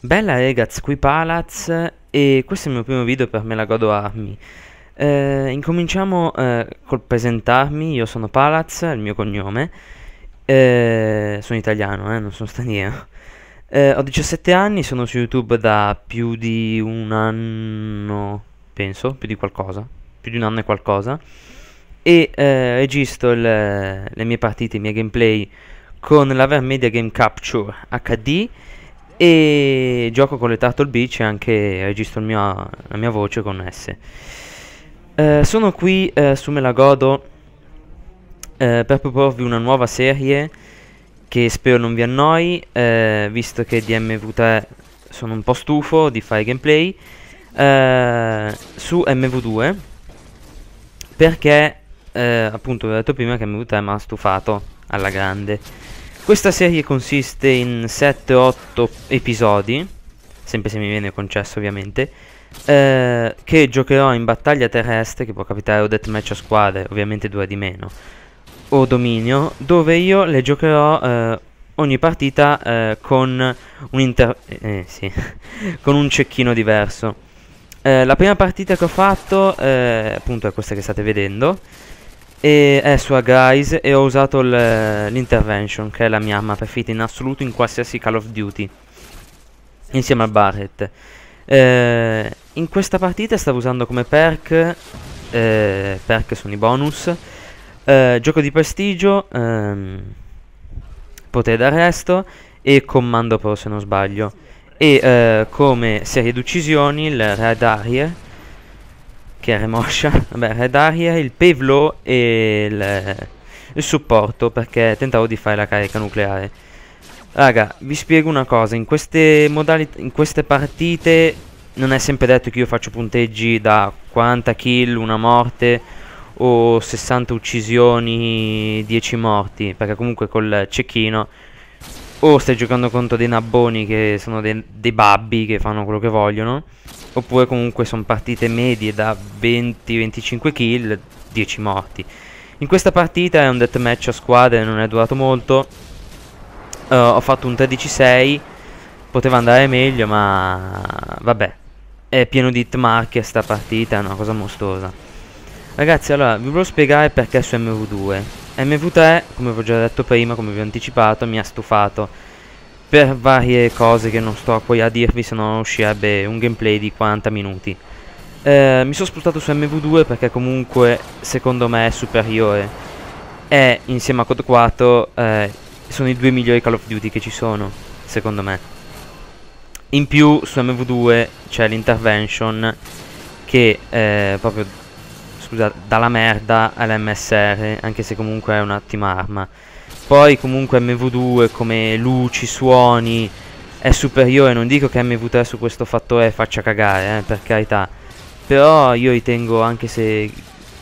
Bella ragazzi, qui Palaz e questo è il mio primo video per Me la godo Army. Eh, incominciamo eh, col presentarmi, io sono Palaz, il mio cognome, eh, sono italiano, eh, non sono straniero. Eh, ho 17 anni, sono su YouTube da più di un anno, penso, più di qualcosa, più di un anno e qualcosa. E eh, registro le, le mie partite, i miei gameplay con la Vermedia Game Capture HD e gioco con le Turtle Beach e anche registro mio, la mia voce con esse. Eh, sono qui eh, su Melagodo eh, per proporvi una nuova serie che spero non vi annoi, eh, visto che di MV3 sono un po' stufo di fare gameplay, eh, su MV2 perché eh, appunto vi ho detto prima che MV3 mi ha stufato alla grande questa serie consiste in 7-8 episodi, sempre se mi viene concesso ovviamente, eh, che giocherò in battaglia terrestre, che può capitare o deathmatch a squadre, ovviamente due di meno, o dominio, dove io le giocherò eh, ogni partita eh, con, un eh, sì, con un cecchino diverso. Eh, la prima partita che ho fatto, eh, appunto è questa che state vedendo, e è su Agrise e ho usato l'intervention che è la mia arma preferita in assoluto in qualsiasi Call of Duty insieme al Barret eh, in questa partita stavo usando come perk eh, perk sono i bonus eh, gioco di prestigio ehm, potere d'arresto e comando pro se non sbaglio. E eh, come serie d'uccisioni il Red Harrier che è Remoscia, vabbè, Red Area, il Pavlo e il, il supporto perché tentavo di fare la carica nucleare. Raga, vi spiego una cosa, in queste, modalità, in queste partite non è sempre detto che io faccio punteggi da 40 kill, una morte o 60 uccisioni, 10 morti, perché comunque col cecchino o stai giocando contro dei nabboni che sono dei, dei babbi che fanno quello che vogliono oppure comunque sono partite medie da 20-25 kill 10 morti. In questa partita è un deathmatch a squadre non è durato molto. Uh, ho fatto un 13-6 poteva andare meglio ma vabbè è pieno di hitmark sta partita è una cosa mostruosa. Ragazzi allora vi volevo spiegare perché su MV2 MV3 come vi ho già detto prima come vi ho anticipato mi ha stufato per varie cose che non sto qui a dirvi se no uscirebbe un gameplay di 40 minuti. Eh, mi sono spostato su MV2 perché comunque secondo me è superiore. E insieme a Code 4 eh, sono i due migliori Call of Duty che ci sono secondo me. In più su MV2 c'è l'intervention che eh, proprio scusa dalla merda all'MSR anche se comunque è un'ottima arma poi comunque MV2 come luci, suoni è superiore, non dico che MV3 su questo fattore faccia cagare, eh, per carità. Però io ritengo anche se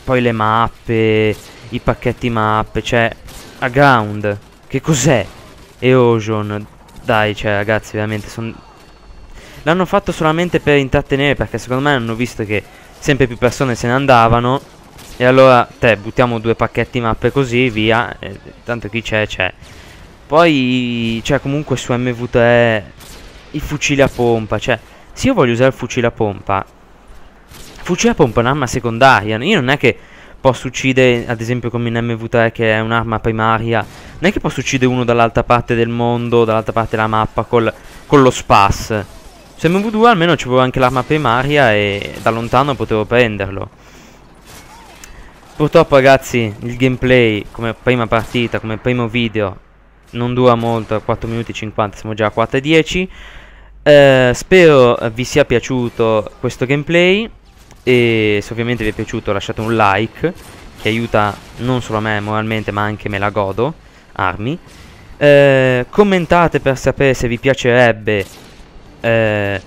poi le mappe, i pacchetti mappe, cioè a ground, che cos'è? Erosion, dai, cioè ragazzi, veramente sono L'hanno fatto solamente per intrattenere perché secondo me hanno visto che sempre più persone se ne andavano e allora, te, buttiamo due pacchetti mappe così, via. Eh, tanto chi c'è, c'è. Poi, cioè, comunque su MV3 i fucili a pompa. Cioè, se io voglio usare il fucile a pompa, fucile a pompa è un'arma secondaria. Io non è che posso uccidere, ad esempio, come in MV3, che è un'arma primaria. Non è che posso uccidere uno dall'altra parte del mondo, dall'altra parte della mappa, col, con lo spas. Su MV2 almeno c'avevo anche l'arma primaria e da lontano potevo prenderlo. Purtroppo ragazzi il gameplay come prima partita, come primo video non dura molto, 4 minuti e 50, siamo già a 4 e 10 eh, Spero vi sia piaciuto questo gameplay e se ovviamente vi è piaciuto lasciate un like che aiuta non solo a me moralmente ma anche me la godo, armi. Eh, Commentate per sapere se vi piacerebbe eh,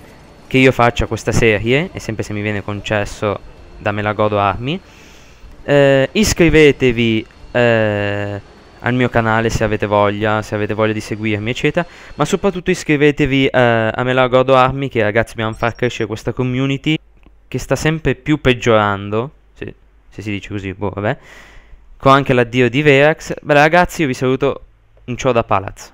che io faccia questa serie e sempre se mi viene concesso da me la godo armi eh, iscrivetevi eh, al mio canale se avete voglia, se avete voglia di seguirmi, eccetera. Ma soprattutto iscrivetevi eh, a Me la godo Armi, che ragazzi dobbiamo far crescere questa community che sta sempre più peggiorando. Se, se si dice così, boh, vabbè. Con anche l'addio di Verax. Beh, ragazzi, io vi saluto. Un ciao da Palaz.